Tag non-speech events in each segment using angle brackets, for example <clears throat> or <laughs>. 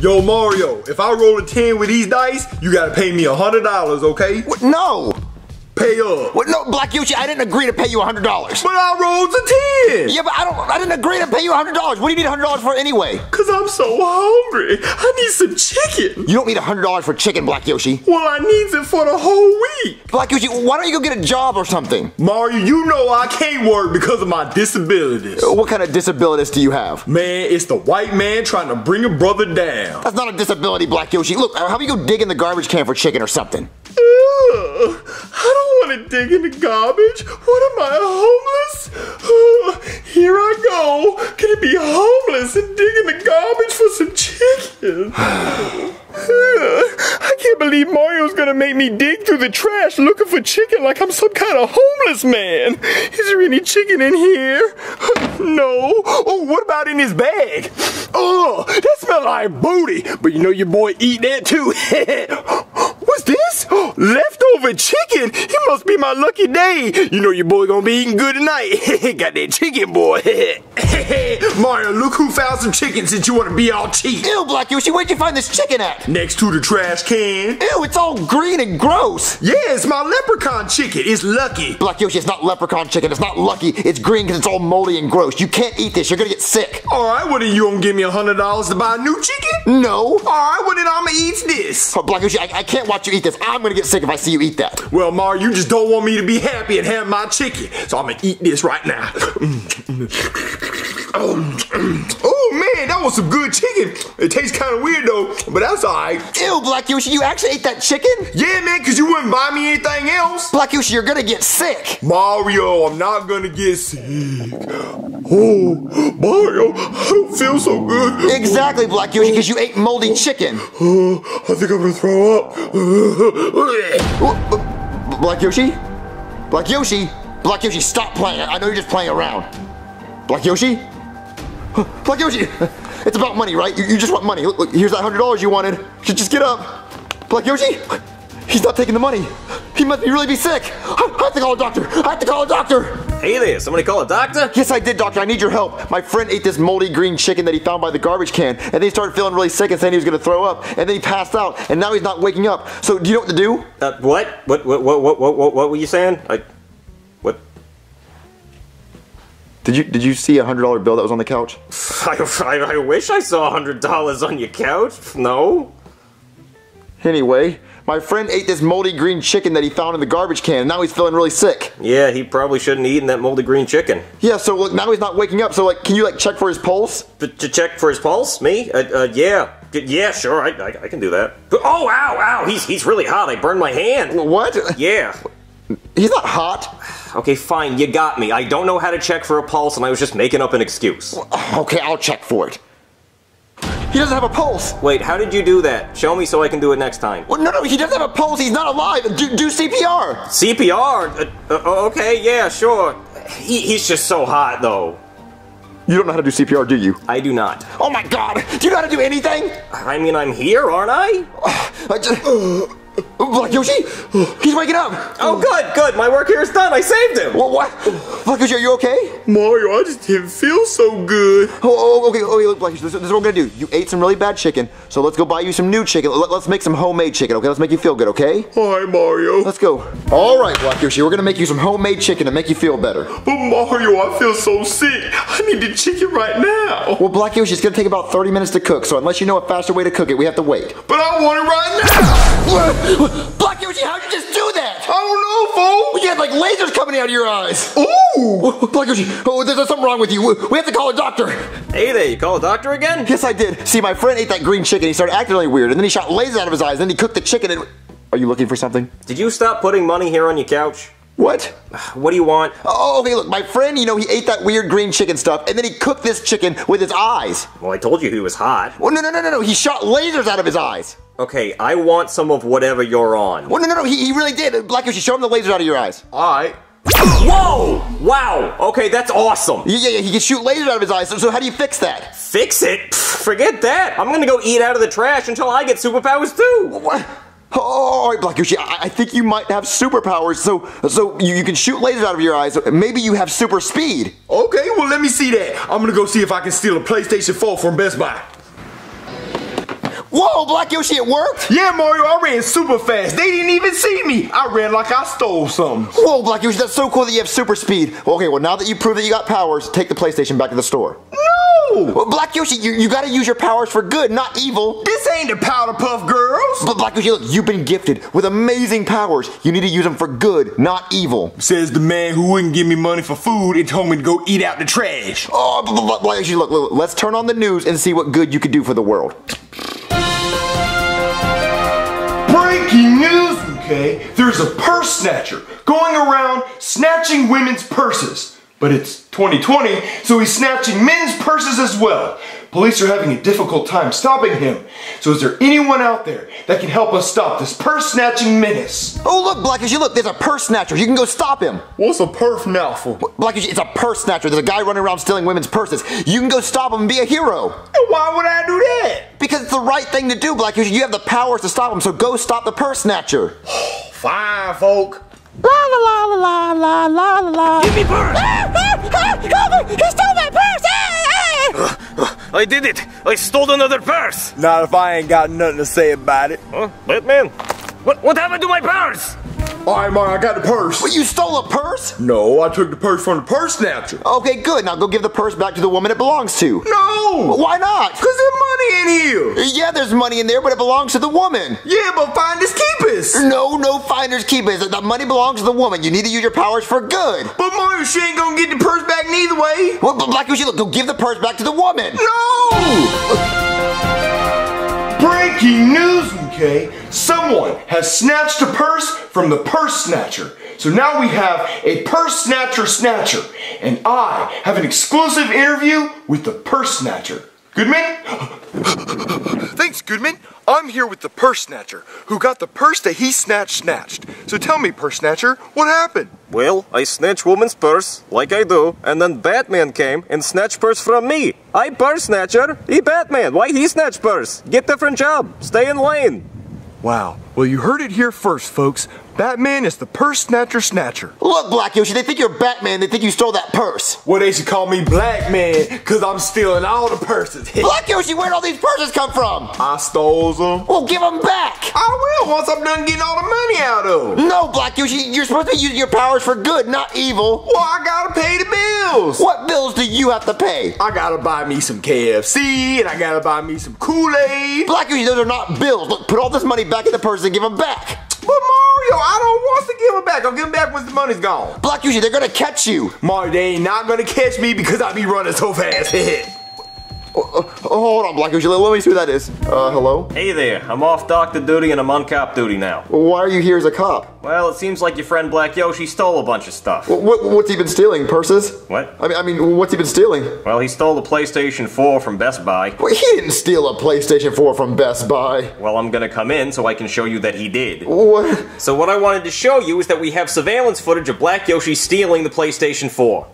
Yo, Mario, if I roll a 10 with these dice, you gotta pay me a $100, okay? What? No. Pay up. What? No, Black Yoshi, I didn't agree to pay you $100. But I rolled a 10! Yeah, but I don't. I didn't agree to pay you $100. What do you need $100 for anyway? Cause I'm so hungry. I need some chicken. You don't need $100 for chicken, Black Yoshi. Well, I needs it for the whole week. Black Yoshi, why don't you go get a job or something? Mario, you know I can't work because of my disabilities. What kind of disabilities do you have? Man, it's the white man trying to bring a brother down. That's not a disability, Black Yoshi. Look, how about you go dig in the garbage can for chicken or something? I don't want to dig into garbage. What am I, homeless? <sighs> Here I go. Can it be homeless and dig in the garbage for some chicken. <sighs> <sighs> I can't believe Mario's gonna make me dig through the trash looking for chicken like I'm some kind of homeless man. Is there any chicken in here? No. Oh, what about in his bag? Oh, that smells like booty. But you know your boy eat that too. <laughs> Oh, What's this? <gasps> Leftover chicken? It must be my lucky day. You know your boy gonna be eating good tonight. <laughs> Got that chicken, boy. <laughs> Mario, look who found some chicken since you wanna be all cheap. Ew, Black Yoshi, where'd you find this chicken at? Next to the trash can. Ew, it's all green and gross. Yeah, it's my leprechaun chicken. It's lucky. Black Yoshi, it's not leprechaun chicken. It's not lucky. It's green because it's all moldy and gross. You can't eat this. You're gonna get sick. Alright, what are you gonna give me a hundred dollars to buy a new chicken? No. Alright, well then I'ma eat this. Oh, Black Yoshi, I, I can't watch you eat this. I'm gonna get sick if I see you eat that. Well, Mario, you just don't want me to be happy and have my chicken. So I'm gonna eat this right now. Um, <clears throat> oh man, that was some good chicken. It tastes kind of weird though, but that's alright. Ew, Black Yoshi, you actually ate that chicken? Yeah, man, cause you wouldn't buy me anything else. Black Yoshi, you're gonna get sick. Mario, I'm not gonna get sick. Oh, Mario, I don't feel so good. Exactly, Black Yoshi, because you ate moldy chicken. Oh, I think I'm gonna throw up. Oh, Black Yoshi? Black Yoshi? Black Yoshi, stop playing. I know you're just playing around. Black Yoshi? <laughs> Black Yoshi, it's about money, right? You, you just want money. Look, look, here's that hundred dollars you wanted. Just, just get up. Black Yoshi? He's not taking the money. He must be really be sick. I, I have to call a doctor. I have to call a doctor. Hey there, somebody call a doctor? Yes, I did, doctor. I need your help. My friend ate this moldy green chicken that he found by the garbage can, and then he started feeling really sick and saying he was gonna throw up, and then he passed out, and now he's not waking up. So, do you know what to do? Uh, what? What, what, what, what, what, what, what were you saying? I, Did you did you see a hundred dollar bill that was on the couch? <laughs> I, I, I wish I saw a hundred dollars on your couch. No? Anyway, my friend ate this moldy green chicken that he found in the garbage can, and now he's feeling really sick. Yeah, he probably shouldn't have eaten that moldy green chicken. Yeah, so look, now he's not waking up. So like, can you like check for his pulse? To, to check for his pulse? Me? Uh, uh, yeah. Yeah, sure, I, I, I can do that. Oh, ow, ow, he's, he's really hot. I burned my hand. What? Yeah. He's not hot. Okay, fine, you got me. I don't know how to check for a pulse, and I was just making up an excuse. Okay, I'll check for it. He doesn't have a pulse. Wait, how did you do that? Show me so I can do it next time. Well, no, no, he doesn't have a pulse. He's not alive. Do, do CPR. CPR? Uh, uh, okay, yeah, sure. He, he's just so hot, though. You don't know how to do CPR, do you? I do not. Oh my God! Do you know how to do anything? I mean, I'm here, aren't I? I just, Black Yoshi, he's waking up. Oh, good, good. My work here is done. I saved him. What? What? Black Yoshi, are you okay? Mario, I just didn't feel so good. Oh, oh, oh okay, okay, look, Black Yoshi, this, this is what we're gonna do. You ate some really bad chicken, so let's go buy you some new chicken. Let, us make some homemade chicken, okay? Let's make you feel good, okay? Alright, Mario. Let's go. All right, Black Yoshi, we're gonna make you some homemade chicken to make you feel better. But Mario, I feel so sick. I need the chicken right now. Well, Black Yoshi, it's gonna take about 30 minutes to cook, so unless you know a faster way to cook it, we have to wait. But I want it right now. Black Yoshi, how'd you just do that? I don't know, fool. You had like lasers coming out of your eyes. Ooh. Black Yoshi, oh, there's something wrong with you. We have to call a doctor. Hey there, you call a doctor again? Yes, I did. See, my friend ate that green chicken. He started acting really weird, and then he shot lasers out of his eyes. and Then he cooked the chicken. And... Are you looking for something? Did you stop putting money here on your couch? What? What do you want? Oh, okay. Look, my friend, you know, he ate that weird green chicken stuff, and then he cooked this chicken with his eyes. Well, I told you he was hot. Well, no, no, no, no, no. He shot lasers out of his eyes. Okay, I want some of whatever you're on. Well, no, no, no. He, he really did. Black Yoshi, show him the lasers out of your eyes. Alright. Whoa! Wow! Okay, that's awesome. Yeah, yeah, yeah. He can shoot lasers out of his eyes. So, so how do you fix that? Fix it? Pff, Forget that. I'm gonna go eat out of the trash until I get superpowers too. What? Oh, oh, oh, all right, Black Yoshi. I, I think you might have superpowers. So, so you, you can shoot lasers out of your eyes. Maybe you have super speed. Okay, well let me see that. I'm gonna go see if I can steal a PlayStation 4 from Best Buy. Whoa, Black Yoshi, it worked? Yeah, Mario, I ran super fast. They didn't even see me. I ran like I stole something. Whoa, Black Yoshi, that's so cool that you have super speed. Okay, well, now that you proved that you got powers, take the PlayStation back to the store. No! Well, Black Yoshi, you, you gotta use your powers for good, not evil. This ain't the Powder Puff Girls. But Black Yoshi, look, you've been gifted with amazing powers. You need to use them for good, not evil. Says the man who wouldn't give me money for food and told me to go eat out the trash. Oh, Black Yoshi, look, look, let's turn on the news and see what good you could do for the world. Breaking news, okay? There's a purse snatcher going around snatching women's purses. But it's 2020, so he's snatching men's purses as well. Police are having a difficult time stopping him. So is there anyone out there that can help us stop this purse snatching menace? Oh, look, Black you look, there's a purse snatcher. You can go stop him. What's a purse now for? Black Yoshi, it's a purse snatcher. There's a guy running around stealing women's purses. You can go stop him and be a hero. Why would I do that? Because it's the right thing to do, Black Yoshi. You have the powers to stop him, so go stop the purse snatcher. Fine, folk. La la la la la la la la. Give me purse! He stole my purse! I did it! I stole another purse! Not if I ain't got nothing to say about it. Huh? Batman? What, what happened to my purse? Alright, Mario, I got the purse. What, you stole a purse? No, I took the purse from the purse snatcher. Okay, good. Now go give the purse back to the woman it belongs to. No! Why not? Cause there's money in here. Yeah, there's money in there, but it belongs to the woman. Yeah, but finders keepers. No, no finders keepers. The money belongs to the woman. You need to use your powers for good. But Mario, she ain't gonna get the purse back neither way. Well, but Black Yoshi, look, go give the purse back to the woman. No! Breaking news, okay? Someone has snatched a purse from the purse snatcher. So now we have a purse snatcher snatcher. And I have an exclusive interview with the purse snatcher. Goodman? Thanks, Goodman. I'm here with the purse snatcher, who got the purse that he snatched snatched. So tell me, purse snatcher, what happened? Well, I snatched woman's purse, like I do, and then Batman came and snatched purse from me. I purse snatcher, he Batman. Why he snatch purse? Get different job. Stay in lane. Wow. Well, you heard it here first, folks. Batman is the purse snatcher snatcher. Look, Black Yoshi, they think you're Batman. They think you stole that purse. Well, they should call me Black Man, cause I'm stealing all the purses. <laughs> Black Yoshi, where'd all these purses come from? I stole them. Well, give them back. I will once I'm done getting all the money out of them. No, Black Yoshi, you're supposed to be using your powers for good, not evil. Well, I gotta pay the bills. What bills do you have to pay? I gotta buy me some KFC and I gotta buy me some Kool-Aid. Black Yoshi, those are not bills. Look, put all this money back in the purse and give them back. But Mario, I don't want to give them back. I'll give them back once the money's gone. Black Yoshi, they're gonna catch you. Mario, they ain't not gonna catch me because I be running so fast. <laughs> Oh, hold on, Black Yoshi, let me see who that is. Uh, hello? Hey there, I'm off doctor duty and I'm on cop duty now. Why are you here as a cop? Well, it seems like your friend Black Yoshi stole a bunch of stuff. What, what's he been stealing? Purses? What? I mean, I mean, what's he been stealing? Well, he stole the PlayStation 4 from Best Buy. Well, he didn't steal a PlayStation 4 from Best Buy. Well, I'm gonna come in so I can show you that he did. What? So what I wanted to show you is that we have surveillance footage of Black Yoshi stealing the PlayStation 4.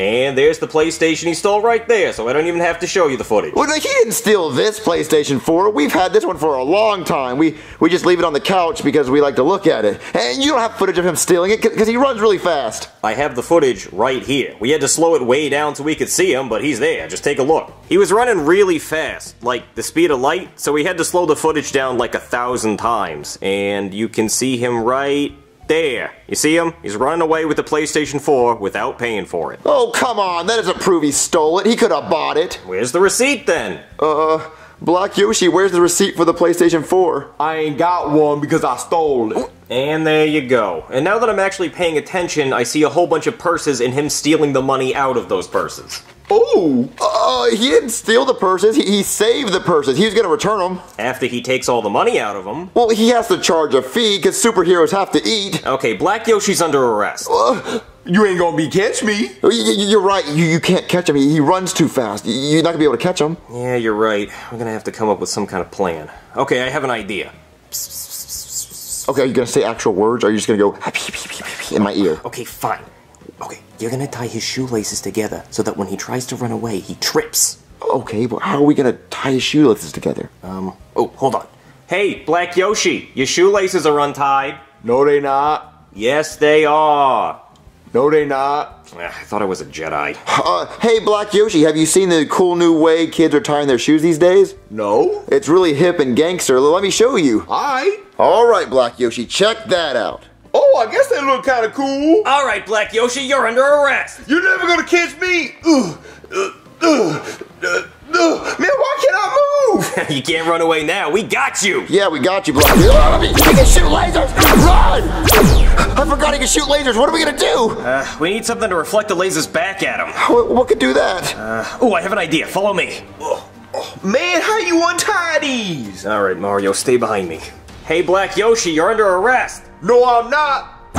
And there's the PlayStation he stole right there, so I don't even have to show you the footage. Well, he didn't steal this PlayStation 4. We've had this one for a long time. We we just leave it on the couch because we like to look at it. And you don't have footage of him stealing it because he runs really fast. I have the footage right here. We had to slow it way down so we could see him, but he's there. Just take a look. He was running really fast, like the speed of light, so we had to slow the footage down like a thousand times. And you can see him right there. You see him? He's running away with the PlayStation 4 without paying for it. Oh, come on. That doesn't prove he stole it. He could have bought it. Where's the receipt then? Uh, Black Yoshi, where's the receipt for the PlayStation 4? I ain't got one because I stole it. And there you go. And now that I'm actually paying attention, I see a whole bunch of purses and him stealing the money out of those purses. Oh, uh, he didn't steal the purses. He, he saved the purses. He was going to return them. After he takes all the money out of them. Well, he has to charge a fee because superheroes have to eat. Okay, Black Yoshi's under arrest. Uh, You ain't gonna be catch me. y- you're right. You, you can't catch him. He, he runs too fast. You're not going to be able to catch him. Yeah, you're right. We're gonna have to come up with some kind of plan. Okay, I have an idea. Okay, are you going to say actual words or are you just going to go in my ear? Okay, fine. Okay, you're gonna tie his shoelaces together so that when he tries to run away, he trips. Okay, but how are we going to tie his shoelaces together? Um, oh, hold on. Hey, Black Yoshi, your shoelaces are untied. No, they not. Yes, they are. No, they not. Ah, I thought I was a Jedi. Uh, hey, Black Yoshi, have you seen the cool new way kids are tying their shoes these days? No. It's really hip and gangster. Let me show you. I. All right, Black Yoshi, check that out. Oh, I guess they look kind of cool. All right, Black Yoshi, you're under arrest. You're never gonna catch me. Ugh, uh, ugh, uh, ugh. Man, why can't I move? <laughs> you can't run away now. We got you. Yeah, we got you, Black Yoshi. He can shoot lasers! Run! I forgot he can shoot lasers. What are we gonna do? Uh, we need something to reflect the lasers back at him. What, what could do that? Oh, I have an idea. Follow me. Man, how you untie these? All right, Mario, stay behind me. Hey, Black Yoshi, you're under arrest. No, I'm not.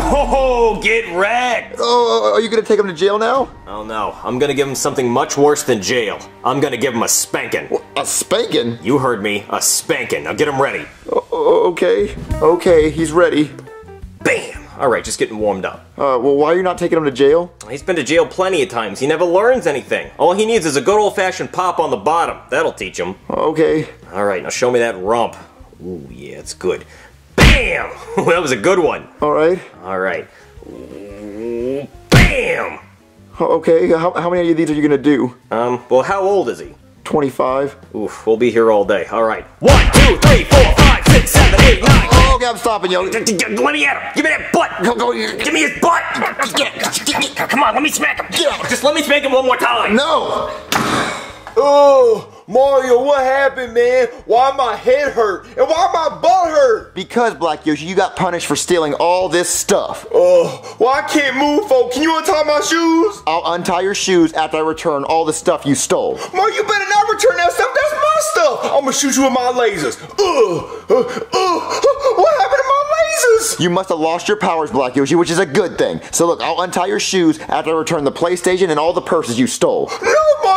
Oh, get wrecked. Oh, are you gonna take him to jail now? Oh no, I'm gonna give him something much worse than jail. I'm gonna give him a spanking. A spanking? You heard me, a spanking. Now get him ready. O- okay, okay, he's ready. Bam! Alright, just getting warmed up. Uh, well, why are you not taking him to jail? He's been to jail plenty of times. He never learns anything. All he needs is a good old fashioned pop on the bottom. That'll teach him. Okay. Alright, now show me that rump. Ooh, yeah, it's good. Bam! <laughs> that was a good one. All right. Alright. Bam! Okay. How, how many of these are you gonna do? Um, well, how old is he? 25. Oof, we'll be here all day. Alright. One, two, three, four, five, six, seven, eight, nine. Oh, okay, I'm stopping you. Let me at him! Give me that butt! Go, go. Give me his butt! Come on, let me smack him! Just let me smack him one more time! No. Oh, Mario, what happened, man? Why my head hurt? And why my butt hurt? Because Black Yoshi, you got punished for stealing all this stuff. Oh, well, I can't move, folks. Can you untie my shoes? I'll untie your shoes after I return all the stuff you stole. Mario, you better not return that stuff. That's my stuff. I'm gonna shoot you with my lasers. Ugh, uh, ugh. What happened to my lasers? You must have lost your powers, Black Yoshi, which is a good thing. So look, I'll untie your shoes after I return the PlayStation and all the purses you stole. No,